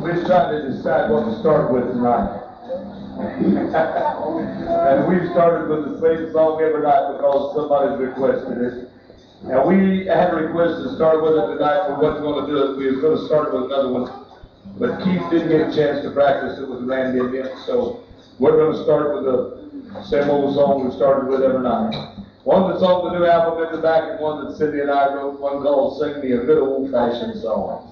We're trying to decide what to start with tonight. and we've started with the same song every night because somebody's requested it. And we had a request to start with it tonight, we wasn't gonna do it, we was gonna start with another one. But Keith didn't get a chance to practice it with Randy and so we're gonna start with the same old song we started with every night. One that's on the new album in the back and one that Cindy and I wrote, one called Sing Me a Good Old Fashioned Song.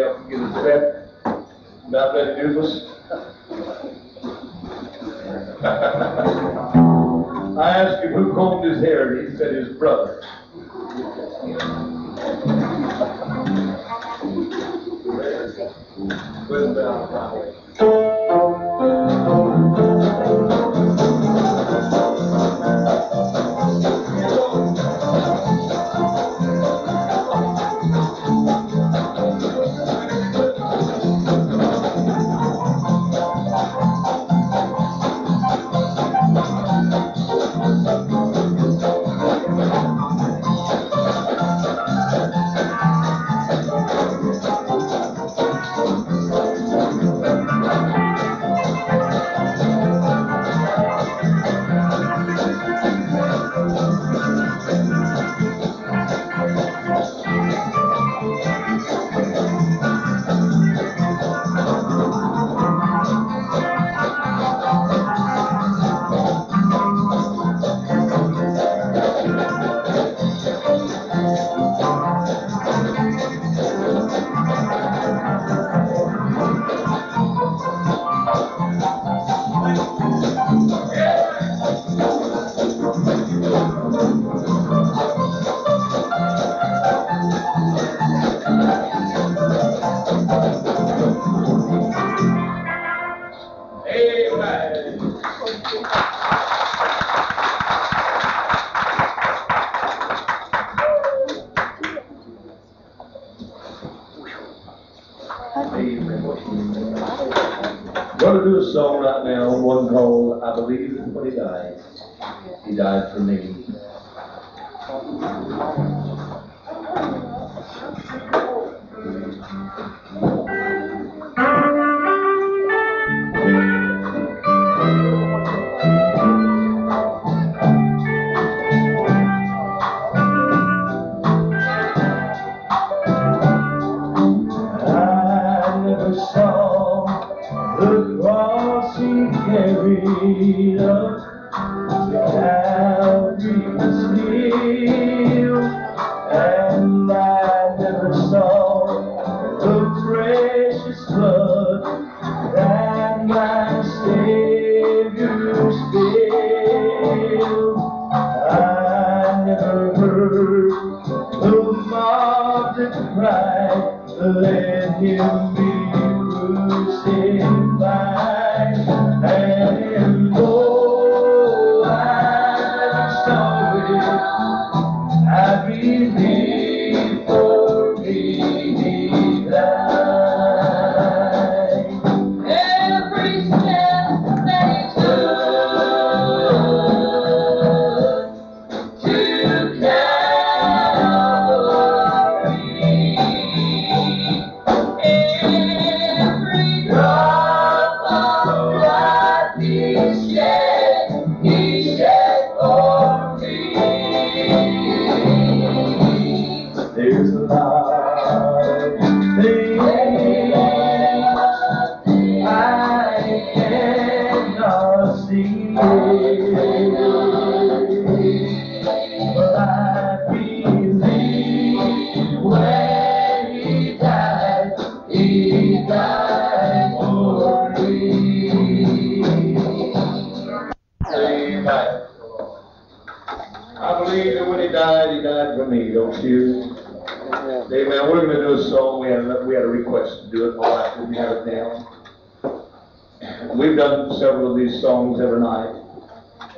Up and get to? I asked him who combed his hair, and he said his brother. We've done several of these songs every night.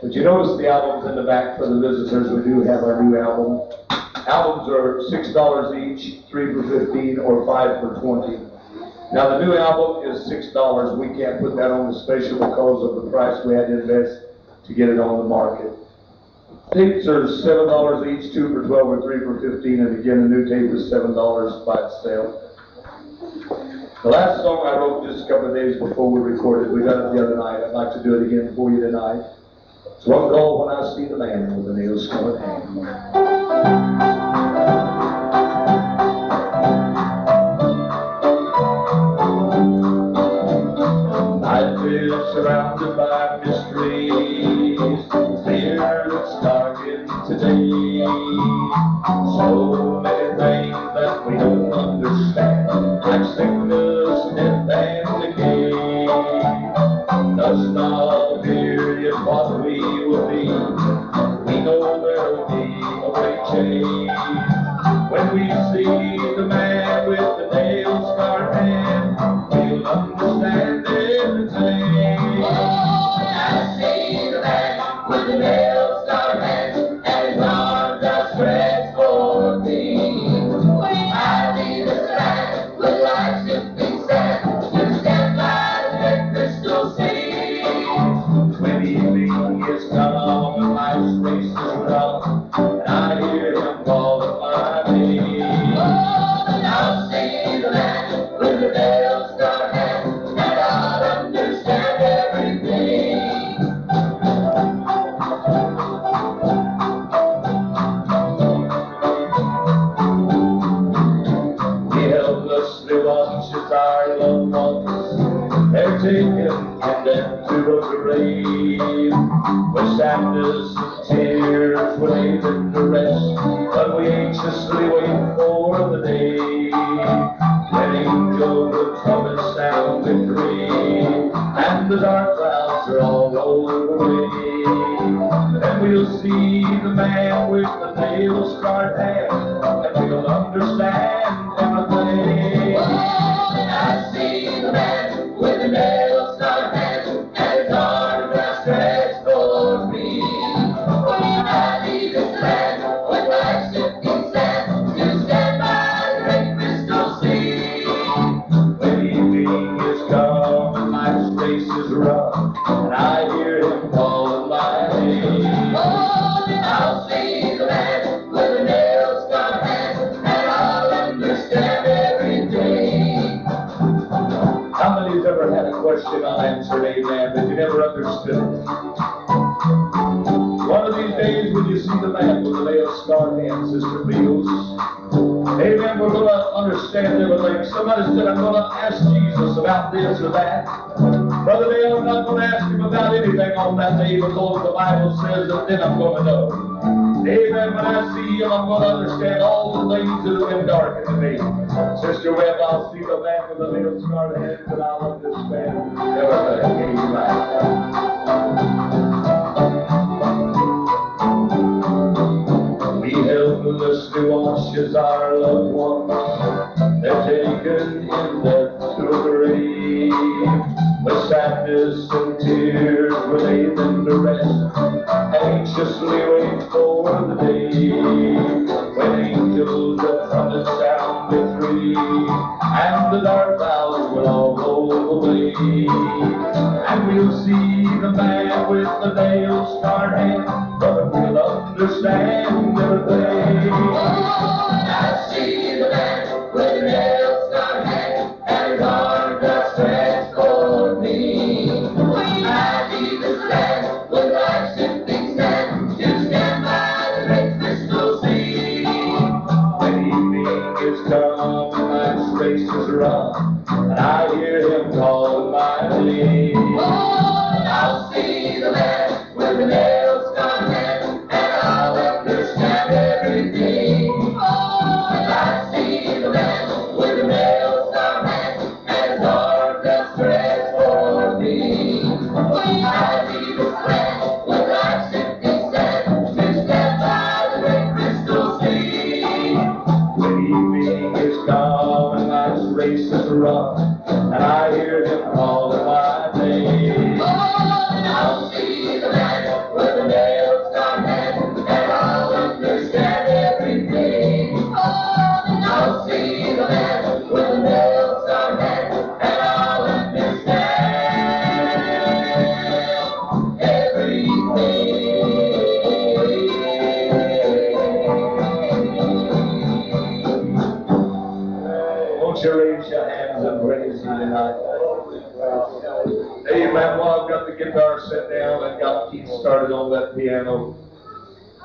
But you notice the albums in the back for the visitors, we do have our new album. Albums are six dollars each, three for fifteen, or five for twenty. Now, the new album is six dollars. We can't put that on the special because of the price we had to invest to get it on the market. Tapes are seven dollars each, two for twelve or three for fifteen, and again, the new tape is seven dollars by itself. The last song I wrote just a couple of days before we recorded, we got it the other night, I'd like to do it again for you tonight. It's one called When I See the Man with the Nails Scarred Hand. To grave. With sadness and tears, lay them to rest, but we anxiously wait for the day. When angels with and sound victory, and the dark clouds are all rolled away. Then we'll see the man with the nail scarred hand, and we'll understand question i unanswered, amen, but you never understood. One of these days when you see the man with the nail scarred hand, Sister Beals, amen, we're going to understand everything. Somebody said, I'm going to ask Jesus about this or that. Brother Dale, I'm not going to ask him about anything on that day because the Bible says that then I'm going to know. Amen. When I see him, I'm going to understand all the things that have been dark to me. Sister Webb, I'll see the man with the little scarred head, but I'll understand everything. Amen. We helplessly watch as our loved ones they're taken in to a grave. With sadness and tears we lay them to rest, anxiously the day when angels of trumpet sound three, and the dark clouds will all roll away, and we'll see the man with the nail scarred hand, but we'll understand everything. Oh, I see me.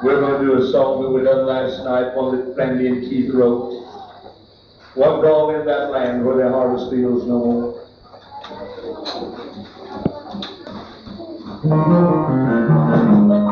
We're going to do a song that we done last night, one that Randy and Keith wrote. One called In That Land Where the Harvest Fields No More. This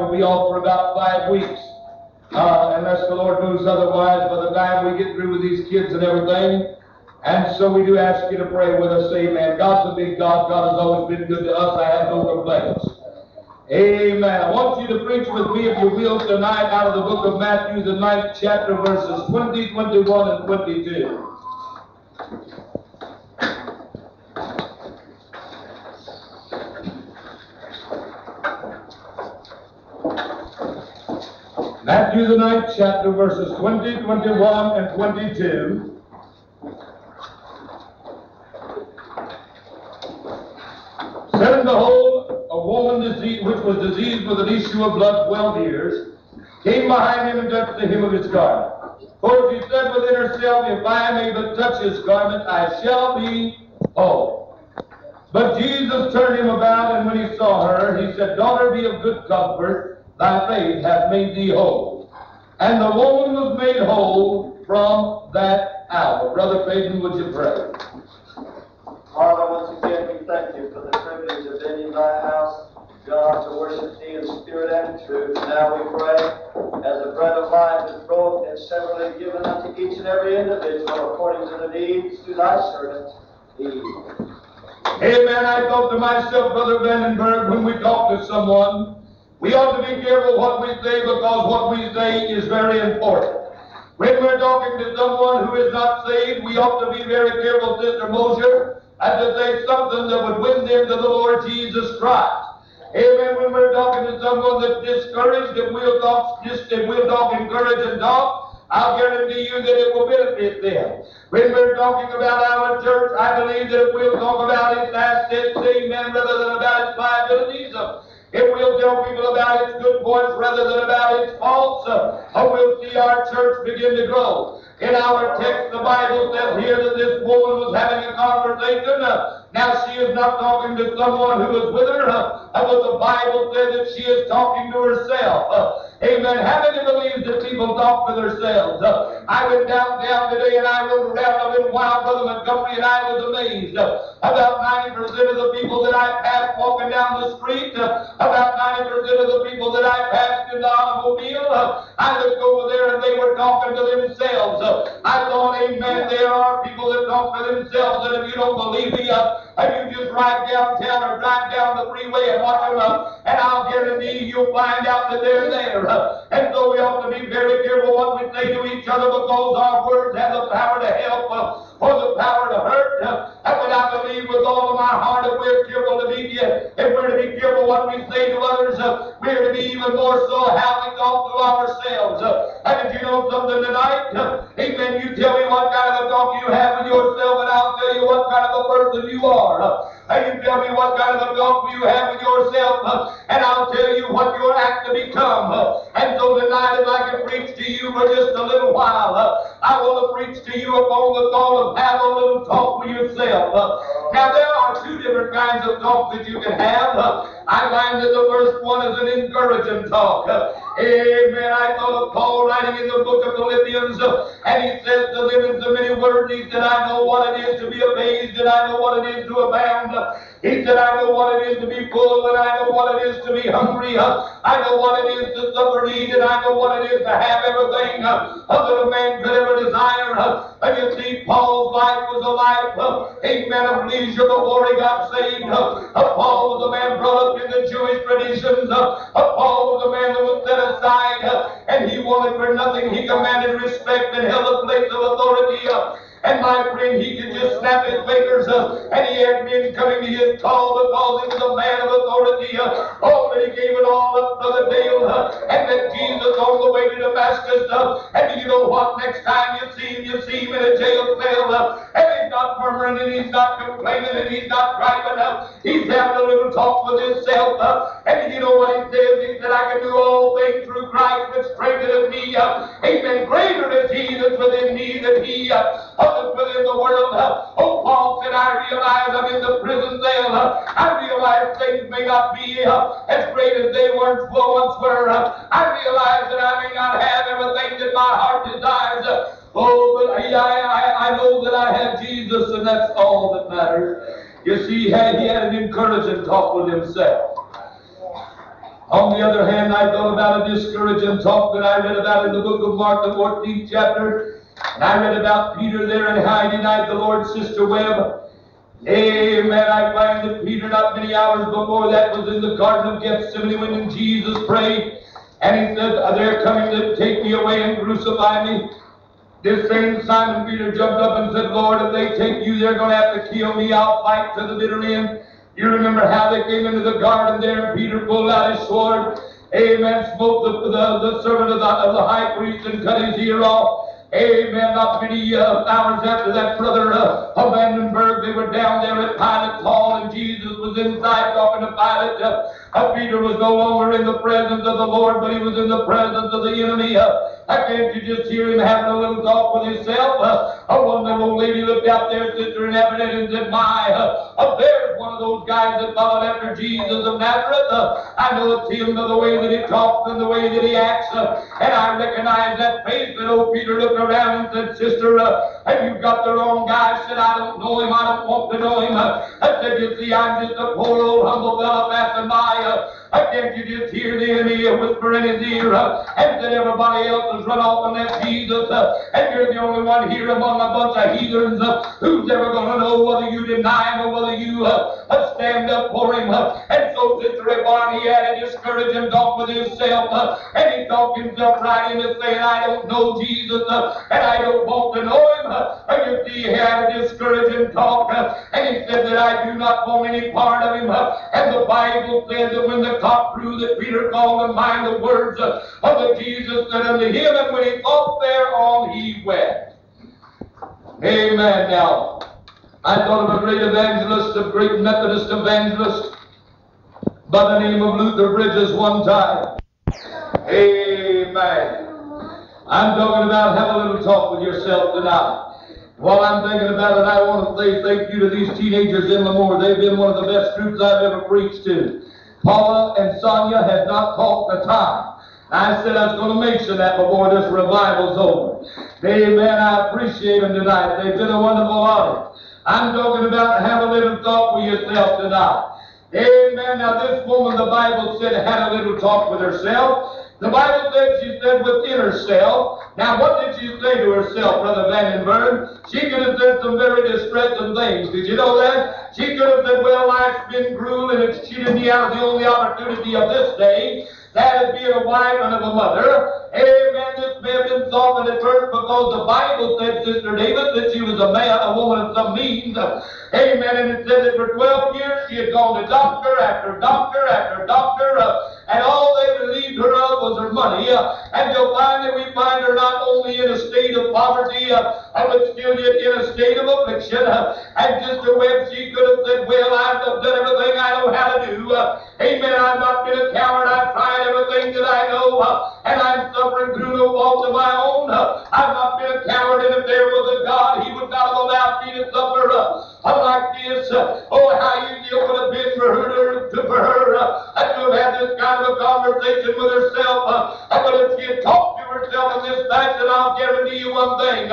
we'll be off for about five weeks. Uh, unless the Lord moves otherwise by the time we get through with these kids and everything. And so we do ask you to pray with us. Amen. God's a big God. God has always been good to us. I have no complaints. Amen. I want you to preach with me, if you will, tonight out of the book of Matthew, the ninth chapter, verses 20, 21, and 22. Matthew, the ninth chapter, verses 20, 21, and 22. Said, behold, a woman diseased, which was diseased with an issue of blood twelve years, came behind him and touched the hem of his garment. For she said within herself, If I may but touch his garment, I shall be whole. But Jesus turned him about, and when he saw her, he said, Daughter, be of good comfort thy faith hath made thee whole. And the woman was made whole from that hour. Brother Clayton, would you pray? Father, once again, we thank you for the privilege of being in thy house, God, to worship thee in spirit and truth. Now we pray, as the bread of life is broken and severally given unto each and every individual according to the needs to thy servant. Amen. I thought to myself, Brother Vandenberg, when we talk to someone, we ought to be careful what we say because what we say is very important. When we're talking to someone who is not saved, we ought to be very careful, Sister Mosier, and to say something that would win them to the Lord Jesus Christ. Amen. When we're talking to someone that's discouraged, if we'll talk just if we'll talk encourage and talk, I'll guarantee you that it will benefit them. When we're talking about our church, I believe that if we'll talk about its assets, amen, rather than about its liabilities, uh, if we'll tell people about its good points rather than about its faults, uh, uh, we'll see our church begin to grow. In our text, the Bible says here that this woman was having a conversation. Now she is not talking to someone who is with her, uh, but the Bible says that she is talking to herself. Uh, Amen. How many believe that people talk to themselves? Uh, I went downtown today and I rode around a little while, Brother Montgomery, and I was amazed. About 90% of the people that I passed walking down the street, about 90% of the people that I passed in the automobile, I looked over there and they were talking to themselves. I thought, amen, there are people that talk to themselves, and if you don't believe me, uh, and you just ride downtown or drive down the freeway and watch them, uh, and I'll guarantee you'll find out that they're there. And so we ought to be very careful what we say to each other because our words have the power to help uh, or the power to hurt. Uh, and but I believe with all of my heart if we're careful to be, uh, if we're to be what we say to others, uh, we're to be even more so how we talk to ourselves. Uh, and if you know something tonight, uh, amen, you tell me what kind of a talk you have with yourself and I'll tell you what kind of a person you are. Uh, and you tell me what kind of a talk you have with yourself uh, and I'll tell you what you're apt to become. Uh, and so tonight if I can preach to you for just a little while, uh, I want to preach to you upon the thought of have a little talk with yourself. Uh, now there are two different kinds of talk that you can have. Uh, I find that the first one is an encouraging talk. Uh, amen. I thought of Paul writing in the book of Philippians, and he says to them in so many words, he said, I know what it is to be amazed, and I know what it is to abound. He said, I know what it is to be full, and I know what it is to be hungry. I know what it is to suffer need, and I know what it is to have everything uh, that a man could ever desire. And you see, Paul's life was a life, uh, amen, of leisure before he got saved. Paul was a man brought up in the Jewish traditions. Paul was a man that was set aside, and he wanted for nothing. He commanded respect and held a place of authority. And my friend, he could just snap his fingers, uh, and he had men coming to his call because he was a man of authority. Oh, but he gave it all up for the deal, and met Jesus on the way to Damascus. And you know what? Next time you see him, you see him in a jail cell, and he's not murmuring, and he's not complaining, and he's not. Uh, he's having a little talk with himself, and you know what he says? He said, I can do all things through Christ that strengtheneth me. Amen. Greater is he that's within me than he that's within the world. Oh, Paul said, I realize I'm in the prison cell. I realize things may not be uh, as great as they once once were. I realize that I may not have everything that my heart desires. Oh, but I, I, I know that I have Jesus, and that's all that matters. You see, he had, he had an encouraging talk with himself. On the other hand, I thought about a discouraging talk that I read about in the book of Mark, the 14th chapter. And I read about Peter there and how he denied the Lord, Sister Webb. Amen. I find that Peter, not many hours before that, was in the Garden of Gethsemane when Jesus prayed. And he said, They're coming to take me away and crucify me. This same Simon Peter jumped up and said, Lord, if they take you, they're going to have to kill me. I'll fight to the bitter end. You remember how they came into the garden there and Peter pulled out his sword. Amen. Smote the, the, the servant of the, of the high priest and cut his ear off. Amen. Not many uh, hours after that, brother uh, Vandenberg, they were down there at Pilate's hall, and Jesus was inside talking to Pilate. Uh, Peter was no longer in the presence of the Lord, but he was in the presence of the enemy. Uh, can't you just hear him having a little talk with himself? Uh, one little lady looked out there, Sister in Ebenet, and said, My, uh, uh, one of those guys that followed after Jesus of Nazareth. Uh, I know it's him by the way that he talks and the way that he acts, uh, and I recognize that face. But old Peter looked around and said, Sister, uh, have you got the wrong guy? I said, I don't know him. I don't want to know him. Uh, I said, You see, I'm just a poor old humble fellow passing by. Uh, I can't you just hear the enemy whisper in his ear uh, and said everybody else has run off and left Jesus uh, and you're the only one here among a bunch of heathens uh, who's ever going to know whether you deny him or whether you uh, uh, stand up for him. And so, Yvonne, he had to discourage him, talk with himself, and he talked himself right into saying, I don't know Jesus, and I don't want to know him. And you see, he had a discouraging talk, and he said that I do not want any part of him. And the Bible says that when the cock crew, that Peter called to mind the words of the Jesus said unto him, and when he thought thereon, he wept. Amen. Now, I thought of a great evangelist, a great Methodist evangelist by the name of Luther Bridges one time. Amen. I'm talking about have a little talk with yourself tonight. While I'm thinking about it, I want to say thank you to these teenagers in Lemoore. They've been one of the best groups I've ever preached to. Paula and Sonia have not talked the time. I said I was going to mention that before this revival's over. Amen. I appreciate them tonight. They've been a wonderful audience. I'm talking about have a little talk with yourself tonight. Amen. Now this woman, the Bible said, had a little talk with herself. The Bible said she said within herself. Now what did she say to herself, Brother Vandenberg? She could have said some very distressing things. Did you know that? She could have said, well, life's been cruel and it's cheated me out of the only opportunity of this day. That is being a wife and of a mother. Amen. This may have been softened at first because the Bible said, Sister David, that she was a man, a woman of some means. Amen. And it said that for 12 years she had gone to doctor after doctor after doctor, uh, and all they relieved her of was her money. Uh, and you'll find that we find her not only in a state of poverty, uh, but still yet in a state of affliction. Uh, and Sister Webb, she could have said, Well, I've done everything I know how to do. Uh, amen. I've not been a coward. I've tried everything that I know, and I'm suffering through no fault of my own. I've not been a coward, and if there was a God, He would not have allowed me to suffer like this. Oh, how easy it would have been for her to, for her to have had this kind of a conversation with herself. But if she had talked to herself in this fashion, I'll guarantee you one thing: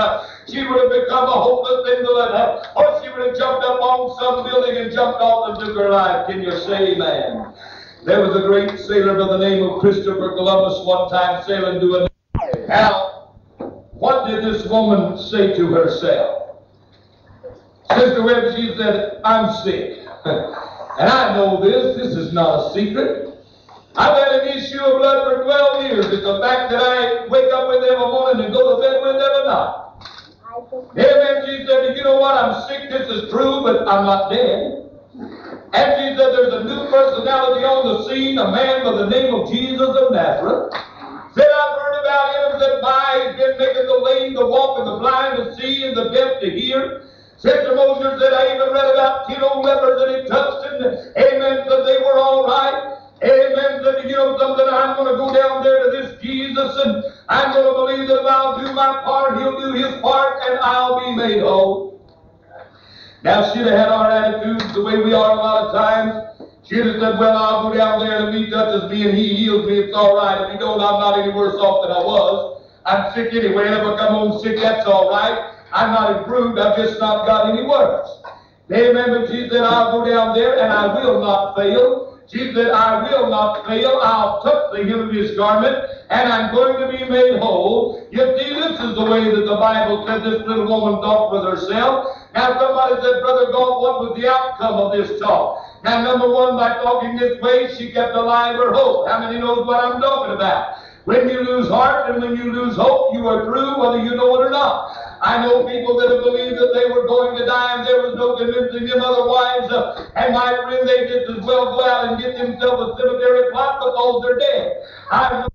she would have become a hopeless invalid, or she would have jumped up on some building and jumped off and took her life. Can you say Amen? There was a great sailor by the name of Christopher Columbus one time sailing to a. Now, what did this woman say to herself? Sister Webb, she said, I'm sick. and I know this. This is not a secret. I've had an issue of blood for 12 years. It's the fact that I wake up with them a morning and go to bed with them at night. Amen. She said, you know what? I'm sick. This is true, but I'm not dead. Said, there's a new personality on the scene, a man by the name of Jesus of Nazareth. Said, I've heard about him. Said, my, he's been making the lame to walk and the blind to see and the deaf to hear. Sister Moses said, I even read about ten old lepers that he touched and, amen, said they were all right. Amen. Said, you know something, I'm going to go down there to this Jesus and I'm going to believe that if I'll do my part, he'll do his part and I'll be made whole. Now, she'd have had our attitudes the way we are a lot of times. She'd have said, well, I'll go down there and if he touches me and he heals me, it's all right. If he don't, I'm not any worse off than I was. I'm sick anyway, if I come home sick, that's all right. I'm not improved, I've just not got any worse. Amen. But she said, I'll go down there and I will not fail. She said, I will not fail. I'll touch the hem of his garment, and I'm going to be made whole. You see, this is the way that the Bible said this little woman thought with herself. Now, somebody said, Brother God, what was the outcome of this talk? Now, number one, by talking this way, she kept alive her hope. How many knows what I'm talking about? When you lose heart and when you lose hope, you are through whether you know it or not. I know people that have believed that they were going to die and there was no convincing them otherwise. Uh, and my friend, they just as well go out and get themselves a cemetery plot because they're dead. I